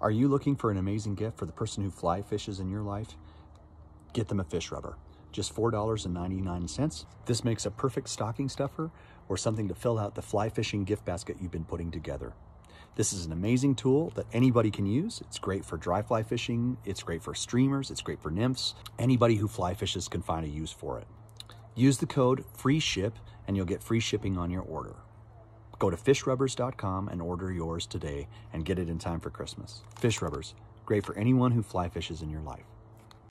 Are you looking for an amazing gift for the person who fly fishes in your life? Get them a fish rubber, just $4.99. This makes a perfect stocking stuffer or something to fill out the fly fishing gift basket you've been putting together. This is an amazing tool that anybody can use. It's great for dry fly fishing. It's great for streamers. It's great for nymphs. Anybody who fly fishes can find a use for it. Use the code FREESHIP and you'll get free shipping on your order. Go to fishrubbers.com and order yours today and get it in time for Christmas. Fish Rubbers, great for anyone who fly fishes in your life.